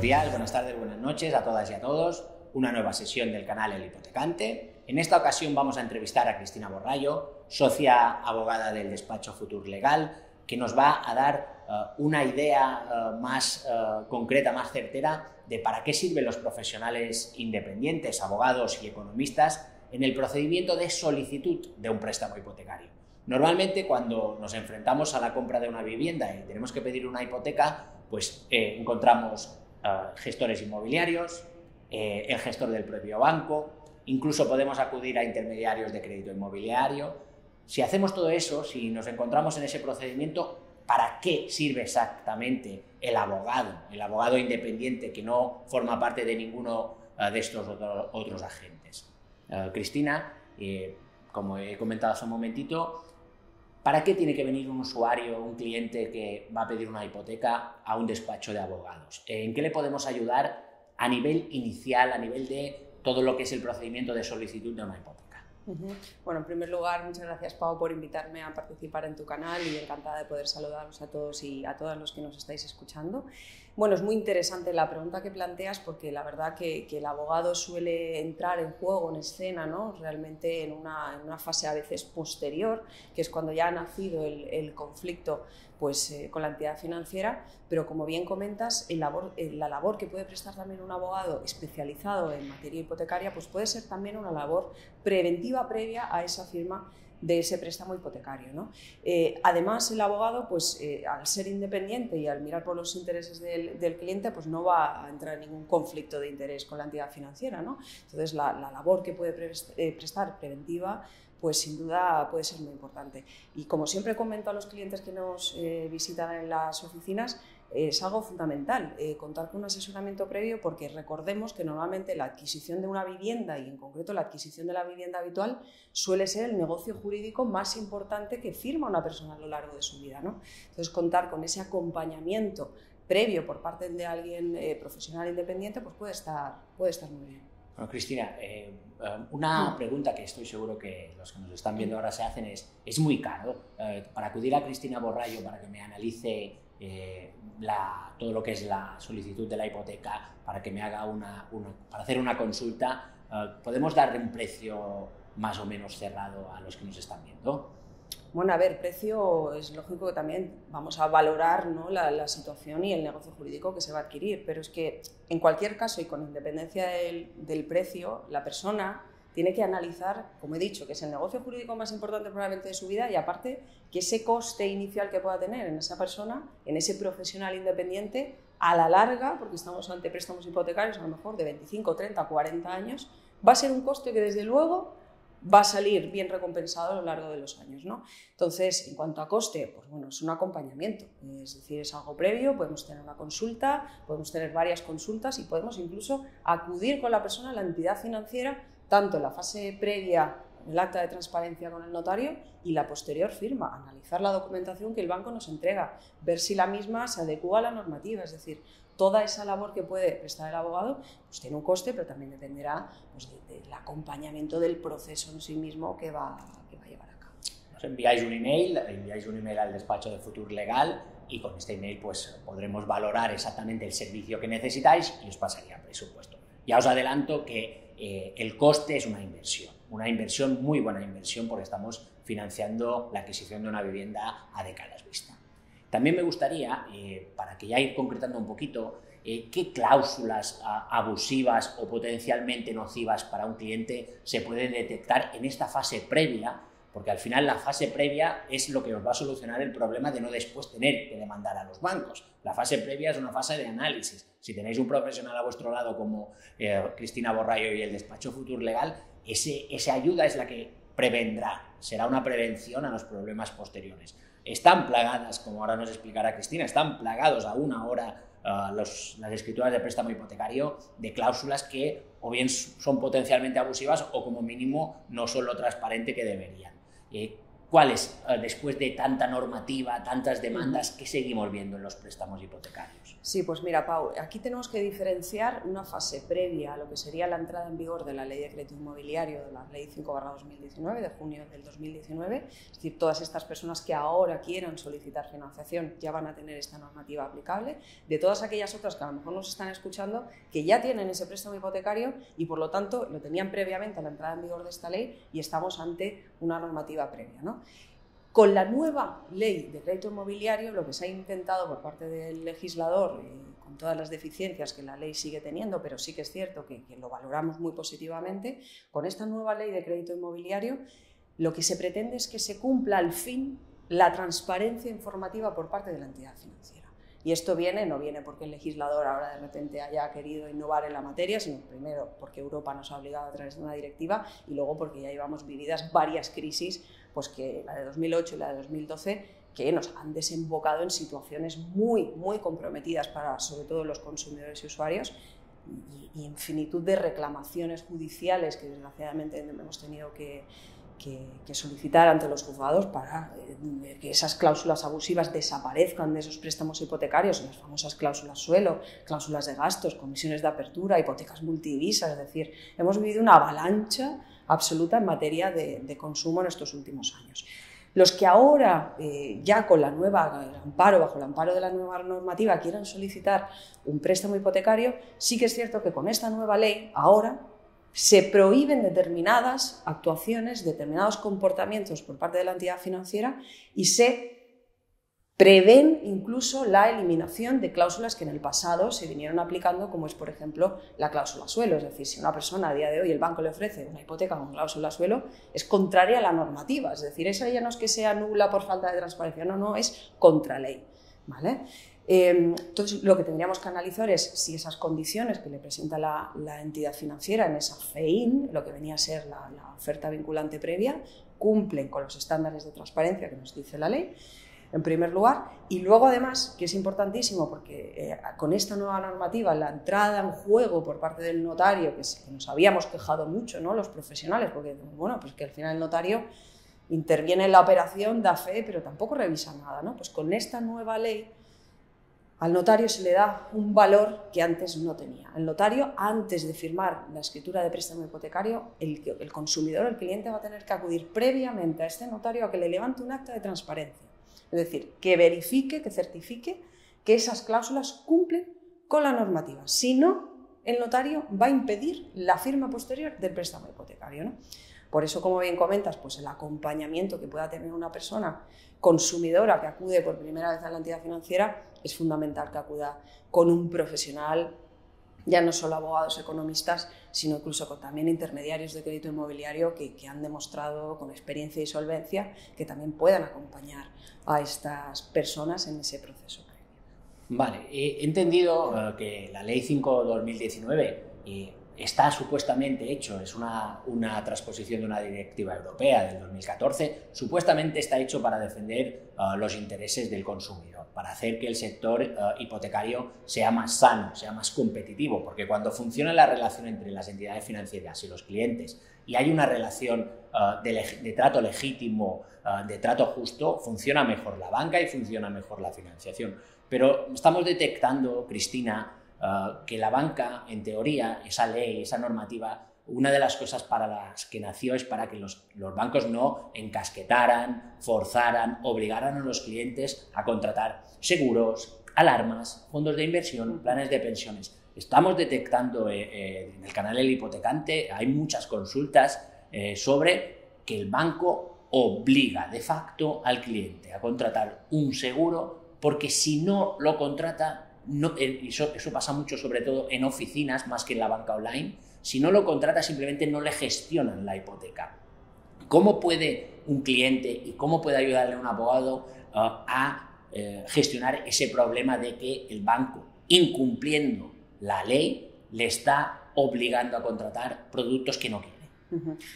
Buenos días, buenas tardes, buenas noches a todas y a todos. Una nueva sesión del canal El Hipotecante. En esta ocasión vamos a entrevistar a Cristina Borrallo, socia abogada del despacho Futur Legal, que nos va a dar uh, una idea uh, más uh, concreta, más certera de para qué sirven los profesionales independientes, abogados y economistas en el procedimiento de solicitud de un préstamo hipotecario. Normalmente cuando nos enfrentamos a la compra de una vivienda y tenemos que pedir una hipoteca, pues eh, encontramos gestores inmobiliarios, eh, el gestor del propio banco, incluso podemos acudir a intermediarios de crédito inmobiliario. Si hacemos todo eso, si nos encontramos en ese procedimiento, ¿para qué sirve exactamente el abogado, el abogado independiente que no forma parte de ninguno uh, de estos otro, otros agentes? Uh, Cristina, eh, como he comentado hace un momentito, ¿Para qué tiene que venir un usuario, un cliente que va a pedir una hipoteca a un despacho de abogados? ¿En qué le podemos ayudar a nivel inicial, a nivel de todo lo que es el procedimiento de solicitud de una hipoteca? Bueno, en primer lugar, muchas gracias Pau por invitarme a participar en tu canal y encantada de poder saludaros a todos y a todas los que nos estáis escuchando. Bueno, es muy interesante la pregunta que planteas porque la verdad que, que el abogado suele entrar en juego, en escena, ¿no? realmente en una, en una, fase a veces posterior, que es cuando ya ha nacido el conflicto pues, eh, con la entidad financiera, pero como bien comentas, el, la labor que puede prestar también un abogado especializado en materia hipotecaria pues puede ser también una labor preventiva previa a esa firma de ese préstamo hipotecario. ¿no? Eh, además, el abogado, pues, eh, al ser independiente y al mirar por los intereses del, cliente, pues no va a entrar en ningún conflicto de interés con la entidad financiera. ¿no? Entonces, la labor que puede prestar preventiva pues sin duda puede ser muy importante. Y como siempre comento a los clientes que nos eh, visitan en las oficinas, es algo fundamental eh, contar con un asesoramiento previo porque recordemos que normalmente la adquisición de una vivienda y en concreto la adquisición de la vivienda habitual suele ser el negocio jurídico más importante que firma una persona a lo largo de su vida. ¿no? Entonces contar con ese acompañamiento previo por parte de alguien eh, profesional independiente pues puede estar, puede estar muy bien. Bueno, Cristina, eh, una pregunta que estoy seguro que los que nos están viendo ahora se hacen es, ¿es muy caro eh, para acudir a Cristina Borrallo para que me analice eh, la, todo lo que es la solicitud de la hipoteca, para que me haga una, una para hacer una consulta? ¿Podemos darle un precio más o menos cerrado a los que nos están viendo? Bueno, a ver, precio es lógico que también vamos a valorar ¿no? la, situación y el negocio jurídico que se va a adquirir, pero es que en cualquier caso y con independencia del, del, precio, la persona tiene que analizar, como he dicho, que es el negocio jurídico más importante probablemente de su vida y aparte que ese coste inicial que pueda tener en esa persona, en ese profesional independiente, a la larga, porque estamos ante préstamos hipotecarios a lo mejor de 25, 30, 40 años, va a ser un coste que desde luego va a salir bien recompensado a lo largo de los años. ¿no? Entonces, en cuanto a coste, pues bueno, es un acompañamiento, es decir, es algo previo, podemos tener una consulta, podemos tener varias consultas y podemos incluso acudir con la persona a la entidad financiera, tanto en la fase previa, el acta de transparencia con el notario y la posterior firma, analizar la documentación que el banco nos entrega, ver si la misma se adecua a la normativa, es decir, toda esa labor que puede prestar el abogado pues tiene un coste, pero también dependerá pues, de, del acompañamiento del proceso en sí mismo que va, que va a llevar a cabo. Nos enviáis un email, enviáis un email al despacho de Futur Legal y con este email pues podremos valorar exactamente el servicio que necesitáis y os pasaría presupuesto. Ya os adelanto que eh, el coste es una inversión, una inversión, muy buena inversión porque estamos financiando la adquisición de una vivienda a décadas vista. También me gustaría, eh, para que ya ir concretando un poquito, eh, qué cláusulas abusivas o potencialmente nocivas para un cliente se pueden detectar en esta fase previa, porque al final la fase previa es lo que os va a solucionar el problema de no después tener que demandar a los bancos. La fase previa es una fase de análisis. Si tenéis un profesional a vuestro lado como eh, Cristina Borrayo y el despacho Futur Legal, ese, esa ayuda es la que prevendrá, será una prevención a los problemas posteriores están plagadas, como ahora nos explicará Cristina, están plagados aún ahora uh, los, las escrituras de préstamo hipotecario de cláusulas que o bien son potencialmente abusivas o como mínimo no son lo transparente que deberían. Eh, ¿Cuál es, eh, después de tanta normativa, tantas demandas, que seguimos viendo en los préstamos hipotecarios? Sí, pues mira, Pau, aquí tenemos que diferenciar una fase previa a lo que sería la entrada en vigor de la Ley de Crédito Inmobiliario, de la Ley 5-2019, de junio del 2019. Es decir, todas estas personas que ahora quieran solicitar financiación ya van a tener esta normativa aplicable. De todas aquellas otras que a lo mejor nos están escuchando, que ya tienen ese préstamo hipotecario y por lo tanto lo tenían previamente a la entrada en vigor de esta ley y estamos ante una normativa previa. ¿no? Con la nueva ley de crédito inmobiliario, lo que se ha intentado por parte del legislador, eh, con todas las deficiencias que la ley sigue teniendo, pero sí que es cierto que, que, lo valoramos muy positivamente, con esta nueva ley de crédito inmobiliario, lo que se pretende es que se cumpla al fin la transparencia informativa por parte de la entidad financiera. Y esto viene, no viene porque el legislador ahora de repente haya querido innovar en la materia, sino primero porque Europa nos ha obligado a través de una directiva y luego porque ya llevamos vividas varias crisis, pues que la de 2008 y la de 2012 que nos han desembocado en situaciones muy, muy comprometidas para sobre todo los consumidores y usuarios. Y, y infinitud de reclamaciones judiciales que desgraciadamente hemos tenido que, que, solicitar ante los juzgados para eh, que esas cláusulas abusivas desaparezcan de esos préstamos hipotecarios, las famosas cláusulas suelo, cláusulas de gastos, comisiones de apertura, hipotecas multidivisas, es decir, hemos vivido una avalancha absoluta en materia de, consumo en estos últimos años. Los que ahora, eh, ya con la nueva amparo, bajo el amparo de la nueva normativa, quieran solicitar un préstamo hipotecario, sí que es cierto que con esta nueva ley, ahora se prohíben determinadas actuaciones, determinados comportamientos por parte de la entidad financiera y se prevén incluso la eliminación de cláusulas que en el pasado se vinieron aplicando, como es, por ejemplo, la cláusula suelo. Es decir, si una persona a día de hoy el banco le ofrece una hipoteca con cláusula suelo, es contraria a la normativa. Es decir, esa ya no es que sea nula por falta de transparencia, no, no, es contra ley. ¿vale? Em, entonces, lo que tendríamos que analizar es si esas condiciones que le presenta la, entidad financiera en esa FEIN, lo que venía a ser la, oferta vinculante previa, cumplen con los estándares de transparencia que nos dice la ley, en primer lugar. Y luego, además, que es importantísimo, porque eh, con esta nueva normativa, la entrada en juego por parte del notario, que, nos habíamos quejado mucho, ¿no? los profesionales, porque, bueno, pues que al final el notario interviene en la operación, da fe, pero tampoco revisa nada. ¿no? Pues con esta nueva ley al notario se le da un valor que antes no tenía. El notario, antes de firmar la escritura de préstamo hipotecario, el, el consumidor, el cliente va a tener que acudir previamente a este notario a que le levante un acta de transparencia. Es decir, que verifique, que certifique que esas cláusulas cumplen con la normativa. Si no, el notario va a impedir la firma posterior del préstamo hipotecario. ¿no? Por eso, como bien comentas, pues el acompañamiento que pueda tener una persona consumidora que acude por primera vez a la entidad financiera es fundamental que acuda con un profesional, ya no solo abogados economistas, sino incluso también intermediarios de crédito inmobiliario que, han demostrado con experiencia y solvencia que también puedan acompañar a estas personas en ese proceso. Vale, he entendido eh, que la Ley 5-2019 está supuestamente hecho, es una, una, transposición de una directiva europea del 2014, supuestamente está hecho para defender uh, los intereses del consumidor, para hacer que el sector uh, hipotecario sea más sano, sea más competitivo, porque cuando funciona la relación entre las entidades financieras y los clientes y hay una relación de, de, trato legítimo, de trato justo, funciona mejor la banca y funciona mejor la financiación. Pero estamos detectando, Cristina, Ah, que la banca, en teoría, esa ley, esa normativa, una de las cosas para las que nació es para que los, los, bancos no encasquetaran, forzaran, obligaran a los clientes a contratar seguros, alarmas, fondos de inversión, planes de pensiones. Estamos detectando eh, eh, en el canal El Hipotecante, hay muchas consultas eh, sobre que el banco obliga de facto al cliente a contratar un seguro porque si no lo contrata no, eh, eso, pasa mucho sobre todo en oficinas más que en la banca online, si no lo contrata simplemente no le gestionan la hipoteca. ¿Cómo puede un cliente y cómo puede ayudarle un abogado uh, a eh, gestionar ese problema de que el banco, incumpliendo la ley, le está obligando a contratar productos que no quiere?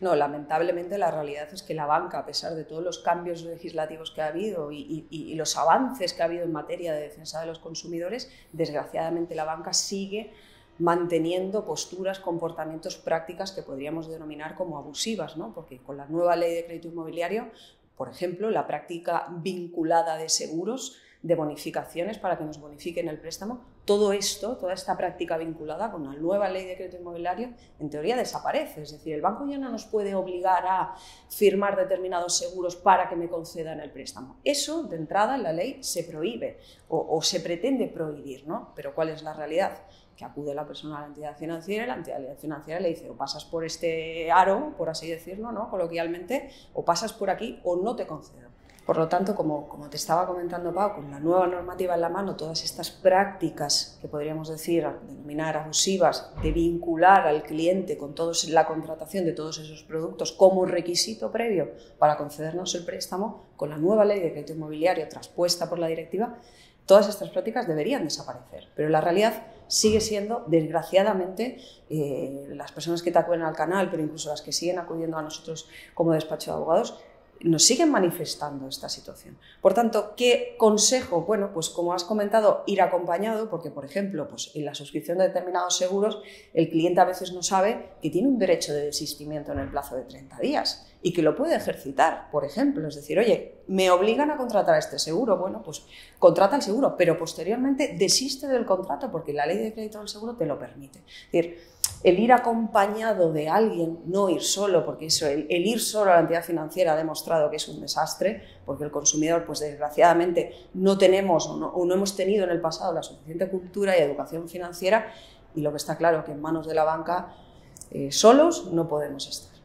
No, lamentablemente la realidad es que la banca, a pesar de todos los cambios legislativos que ha habido y, los avances que ha habido en materia de defensa de los consumidores, desgraciadamente la banca sigue manteniendo posturas, comportamientos, prácticas que podríamos denominar como abusivas, ¿no? porque con la nueva ley de crédito inmobiliario por ejemplo, la práctica vinculada de seguros de bonificaciones para que nos bonifiquen el préstamo. Todo esto, toda esta práctica vinculada con la nueva ley de crédito inmobiliario, en teoría desaparece. Es decir, el banco ya no nos puede obligar a firmar determinados seguros para que me concedan el préstamo. Eso, de entrada, en la ley se prohíbe o, se pretende prohibir, ¿no? Pero ¿cuál es la realidad? que acude la persona a la entidad financiera y la entidad financiera le dice o pasas por este aro, por así decirlo, ¿no? coloquialmente, o pasas por aquí o no te concedo. Por lo tanto, como, te estaba comentando Pau, con la nueva normativa en la mano, todas estas prácticas que podríamos decir, denominar abusivas, de vincular al cliente con la contratación de todos esos productos como requisito previo para concedernos el préstamo, con la nueva ley de crédito inmobiliario traspuesta por la directiva, todas estas prácticas deberían desaparecer. Pero la realidad sigue siendo, desgraciadamente, eh, las personas que te acuden al canal, pero incluso las que siguen acudiendo a nosotros como despacho de abogados, nos siguen manifestando esta situación. Por tanto, ¿qué consejo? Bueno, pues como has comentado, ir acompañado, porque por ejemplo, pues en la suscripción de determinados seguros, el cliente a veces no sabe que tiene un derecho de desistimiento en el plazo de 30 días y que lo puede ejercitar, por ejemplo. Es decir, oye, me obligan a contratar este seguro, bueno, pues contrata el seguro, pero posteriormente desiste del contrato porque la ley de crédito del seguro te lo permite. Es decir, el ir acompañado de alguien, no ir solo, porque eso, el, ir solo a la entidad financiera ha demostrado que es un desastre, porque el consumidor, pues desgraciadamente, no tenemos o no, hemos tenido en el pasado la suficiente cultura y educación financiera, y lo que está claro que en manos de la banca eh, solos no podemos estar.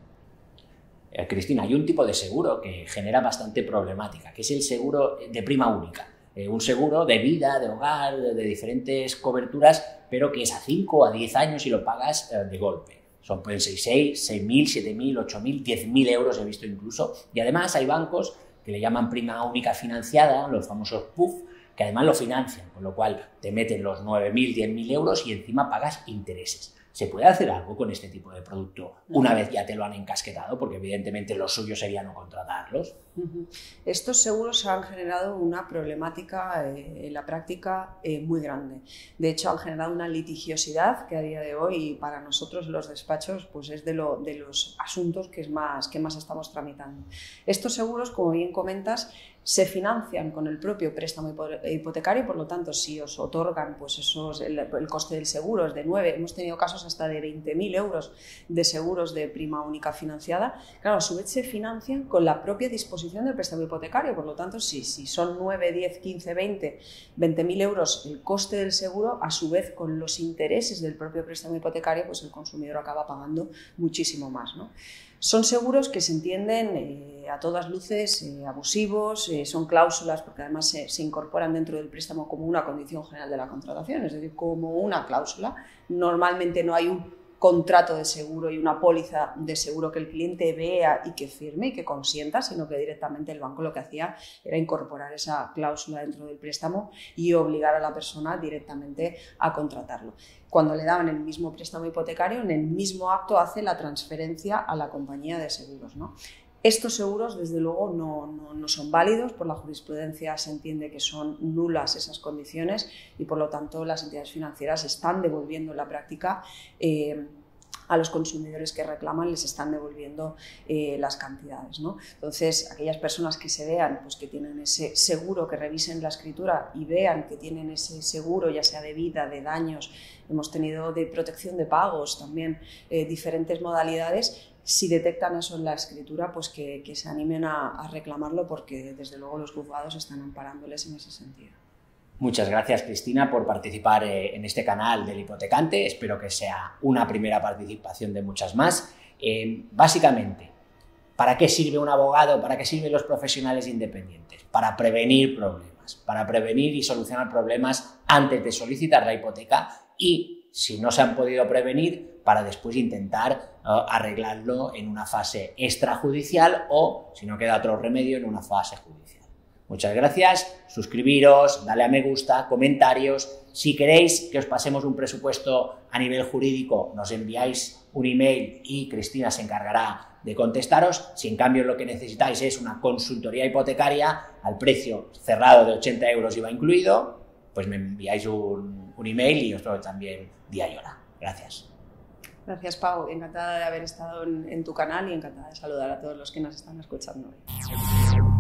Eh, Cristina, hay un tipo de seguro que genera bastante problemática, que es el seguro de prima única. Eh, un seguro de vida, de hogar, de, diferentes coberturas, pero que es a 5 a 10 años y lo pagas eh, de golpe. Son pueden ser 6, 6.000, 7.000, 8.000, 10.000 euros he visto incluso. Y además hay bancos que le llaman prima única financiada, los famosos PUF, que además lo financian, con lo cual te meten los 9.000, 10.000 euros y encima pagas intereses. ¿Se puede hacer algo con este tipo de producto una vez ya te lo han encasquetado? Porque evidentemente lo suyo sería no contratarlos. Estos seguros han generado una problemática eh, en la práctica eh, muy grande. De hecho, han generado una litigiosidad que a día de hoy para nosotros los despachos pues es de, lo, de los asuntos que, es más, que más estamos tramitando. Estos seguros, como bien comentas, se financian con el propio préstamo hipotecario, por lo tanto, si os otorgan pues esos, el, coste del seguro es de 9, hemos tenido casos hasta de 20.000 euros de seguros de prima única financiada, claro, a su vez se financian con la propia disposición del préstamo hipotecario, por lo tanto, si, si son 9, 10, 15, 20, 20.000 euros el coste del seguro, a su vez con los intereses del propio préstamo hipotecario, pues el consumidor acaba pagando muchísimo más. Son seguros que se entienden eh, a todas luces eh, abusivos, eh, son cláusulas porque además se, incorporan dentro del préstamo como una condición general de la contratación, es decir, como una cláusula. Normalmente no hay un contrato de seguro y una póliza de seguro que el cliente vea y que firme y que consienta, sino que directamente el banco lo que hacía era incorporar esa cláusula dentro del préstamo y obligar a la persona directamente a contratarlo. Cuando le daban el mismo préstamo hipotecario, en el mismo acto hace la transferencia a la compañía de seguros. ¿no? Estos seguros, desde luego, no, son válidos. Por la jurisprudencia se entiende que son nulas esas condiciones y, por lo tanto, las entidades financieras están devolviendo en la práctica eh, a los consumidores que reclaman les están devolviendo eh, las cantidades. ¿no? Entonces, aquellas personas que se vean pues, que tienen ese seguro, que revisen la escritura y vean que tienen ese seguro, ya sea de vida, de daños, hemos tenido de protección de pagos también, eh, diferentes modalidades, si detectan eso en la escritura, pues que, se animen a, reclamarlo porque desde luego los juzgados están amparándoles en ese sentido. Muchas gracias Cristina por participar eh, en este canal del hipotecante. Espero que sea una primera participación de muchas más. Eh, básicamente, ¿para qué sirve un abogado? ¿Para qué sirven los profesionales independientes? Para prevenir problemas, para prevenir y solucionar problemas antes de solicitar la hipoteca y, si no se han podido prevenir, para después intentar eh, arreglarlo en una fase extrajudicial o, si no queda otro remedio, en una fase judicial. Muchas gracias, suscribiros, dale a me gusta, comentarios. Si queréis que os pasemos un presupuesto a nivel jurídico, nos enviáis un email y Cristina se encargará de contestaros. Si en cambio lo que necesitáis es una consultoría hipotecaria al precio cerrado de 80 euros IVA incluido, pues me enviáis un, email y os doy también día y hora. Gracias. Gracias, Pau. Encantada de haber estado en, en tu canal y encantada de saludar a todos los que nos están escuchando hoy.